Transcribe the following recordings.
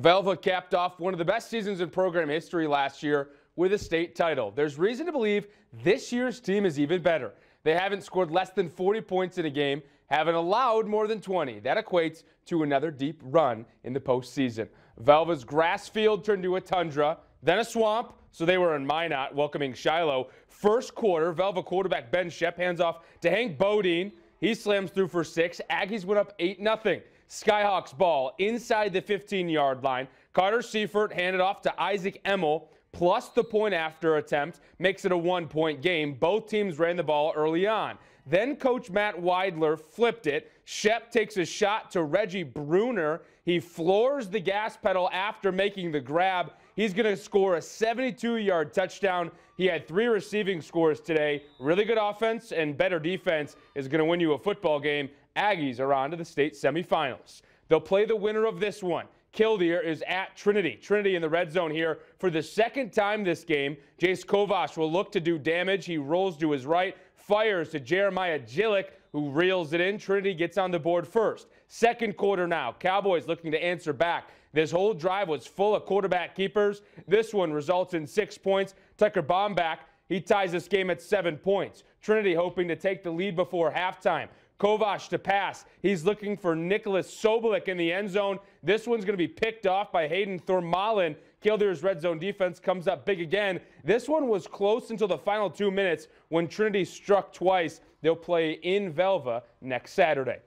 Velva capped off one of the best seasons in program history last year with a state title. There's reason to believe this year's team is even better. They haven't scored less than 40 points in a game, haven't allowed more than 20. That equates to another deep run in the postseason. Velva's grass field turned to a tundra, then a swamp, so they were in Minot welcoming Shiloh. First quarter, Velva quarterback Ben Shep hands off to Hank Bodine. He slams through for six. Aggies went up 8 0. Skyhawks ball inside the 15-yard line. Carter Seifert handed off to Isaac Emmel, plus the point after attempt makes it a one-point game. Both teams ran the ball early on. Then Coach Matt Weidler flipped it. Shep takes a shot to Reggie Bruner. He floors the gas pedal after making the grab. He's going to score a 72 yard touchdown. He had three receiving scores today. Really good offense and better defense is going to win you a football game. Aggies are on to the state semifinals. They'll play the winner of this one. Killdeer is at Trinity. Trinity in the red zone here for the second time this game. Jace Kovash will look to do damage. He rolls to his right, fires to Jeremiah Jillick, who reels it in. Trinity gets on the board first. Second quarter now. Cowboys looking to answer back. This whole drive was full of quarterback keepers. This one results in six points. Tucker Bombach, he ties this game at seven points. Trinity hoping to take the lead before halftime. Kovash to pass. He's looking for Nicholas Sobolik in the end zone. This one's going to be picked off by Hayden Thormalen. Killdeer's red zone defense comes up big again. This one was close until the final two minutes when Trinity struck twice. They'll play in Velva next Saturday.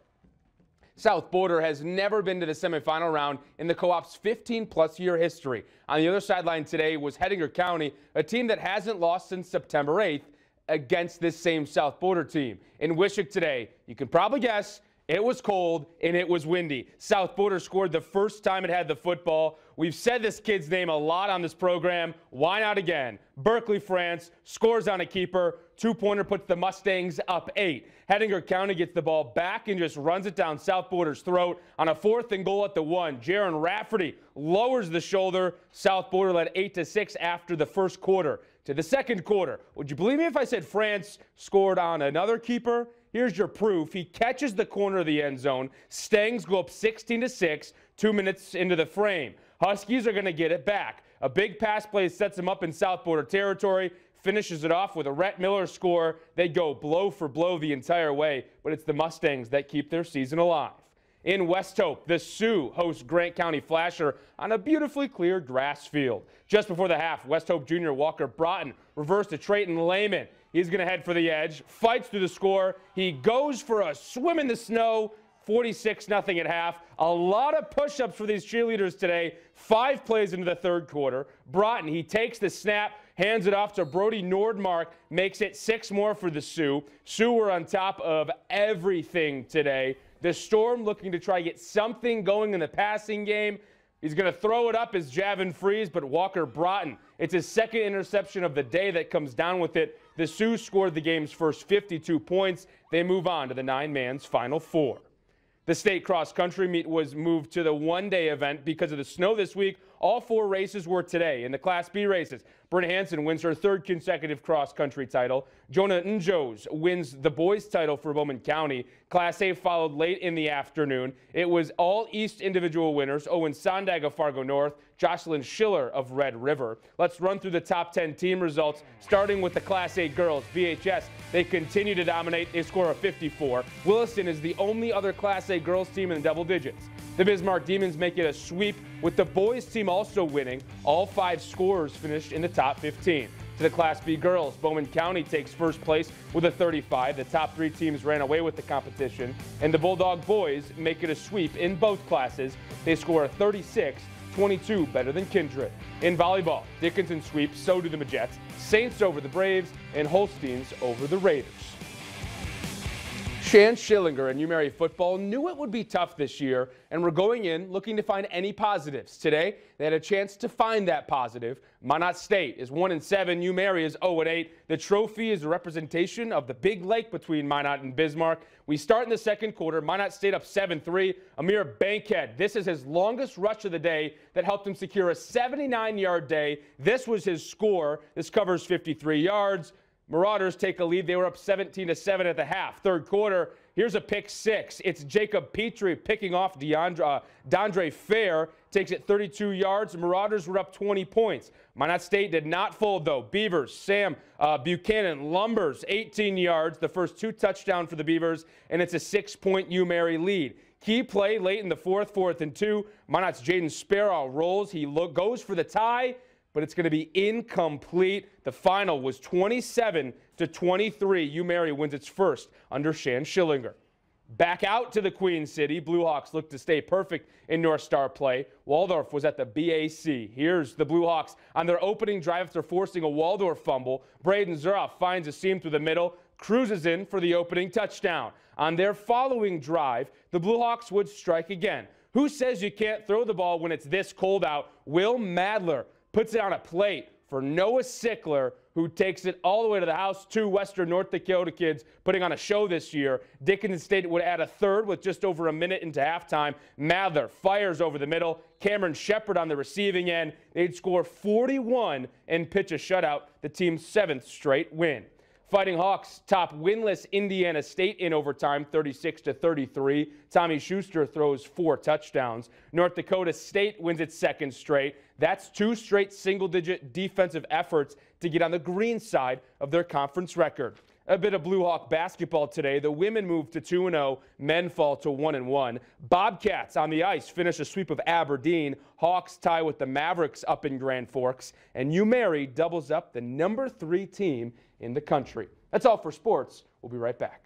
South Border has never been to the semifinal round in the co-op's 15-plus year history. On the other sideline today was Hettinger County, a team that hasn't lost since September 8th against this same South Border team. In Wishek today, you can probably guess it was cold and it was windy. South Border scored the first time it had the football. We've said this kid's name a lot on this program. Why not again? Berkeley, France scores on a keeper. Two pointer puts the Mustangs up eight. Hettinger County gets the ball back and just runs it down South Border's throat on a fourth and goal at the one. Jaron Rafferty lowers the shoulder. South Border led eight to six after the first quarter. To the second quarter, would you believe me if I said France scored on another keeper? Here's your proof. He catches the corner of the end zone. Stangs go up 16 to 6, two minutes into the frame. Huskies are going to get it back. A big pass play sets them up in South Border territory, finishes it off with a Rhett Miller score. They go blow for blow the entire way, but it's the Mustangs that keep their season alive. In West Hope, the Sioux host Grant County Flasher on a beautifully clear grass field. Just before the half, West Hope junior Walker Broughton reversed to Trayton Lehman. He's going to head for the edge, fights through the score. He goes for a swim in the snow. 46 nothing at half. A lot of push ups for these cheerleaders today. Five plays into the third quarter. Broughton, he takes the snap, hands it off to Brody Nordmark, makes it six more for the Sioux. Sioux were on top of everything today. The Storm looking to try to get something going in the passing game. He's going to throw it up as Javin Freeze, but Walker Broughton. It's his second interception of the day that comes down with it. The Sioux scored the game's first 52 points. They move on to the nine man's final four. The state cross country meet was moved to the one day event because of the snow this week. All four races were today. In the Class B races, Brynn Hansen wins her third consecutive cross country title. Jonah Njos wins the boys title for Bowman County. Class A followed late in the afternoon. It was all East individual winners. Owen Sondag of Fargo North, Jocelyn Schiller of Red River. Let's run through the top 10 team results, starting with the Class A girls. BHS, they continue to dominate. They score a 54. Williston is the only other Class A girls team in the double digits. The Bismarck Demons make it a sweep with the boys team also winning. All five scorers finished in the top 15. To the Class B girls, Bowman County takes first place with a 35. The top three teams ran away with the competition. And the Bulldog boys make it a sweep in both classes. They score a 36 22 better than Kindred. In volleyball, Dickinson sweeps, so do the Majets. Saints over the Braves, and Holsteins over the Raiders. Shann Schillinger and UMary football knew it would be tough this year and were going in looking to find any positives. Today, they had a chance to find that positive. Minot State is 1 and 7, UMary is 0 and 8. The trophy is a representation of the big lake between Minot and Bismarck. We start in the second quarter. Minot State up 7-3. Amir Bankhead, this is his longest rush of the day that helped him secure a 79-yard day. This was his score. This covers 53 yards. Marauders take a lead. They were up 17 to 7 at the half. Third quarter, Here's a pick six. It's Jacob Petrie picking off DeAndre, uh, Fair. Takes it 32 yards. Marauders were up 20 points. Minot State did not fold, though. Beavers, Sam uh, Buchanan, Lumbers, 18 yards. The first two touchdown for the Beavers, and it's a six-point UMary lead. Key play late in the fourth, fourth and two. Minot's Jaden Sparrow rolls. He look, goes for the tie, but it's going to be incomplete. The final was 27 to 23. UMary wins its first under Shann Schillinger. Back out to the Queen City. Blue Hawks look to stay perfect in North Star play. Waldorf was at the BAC. Here's the Blue Hawks on their opening drive after forcing a Waldorf fumble. Braden Zuroff finds a seam through the middle, cruises in for the opening touchdown. On their following drive, the Blue Hawks would strike again. Who says you can't throw the ball when it's this cold out? Will Madler puts it on a plate for Noah Sickler, who takes it all the way to the house. Two Western North Dakota kids putting on a show this year. Dickinson State would add a third with just over a minute into halftime. Mather fires over the middle. Cameron Shepard on the receiving end. They'd score 41 and pitch a shutout, the team's seventh straight win. Fighting Hawks top winless Indiana State in overtime 36 to 33. Tommy Schuster throws four touchdowns. North Dakota State wins its second straight. That's two straight single digit defensive efforts to get on the green side of their conference record. A bit of Blue Hawk basketball today. The women move to 2 0, men fall to 1 1. Bobcats on the ice finish a sweep of Aberdeen. Hawks tie with the Mavericks up in Grand Forks. And UMary doubles up the number three team in the country. That's all for sports. We'll be right back.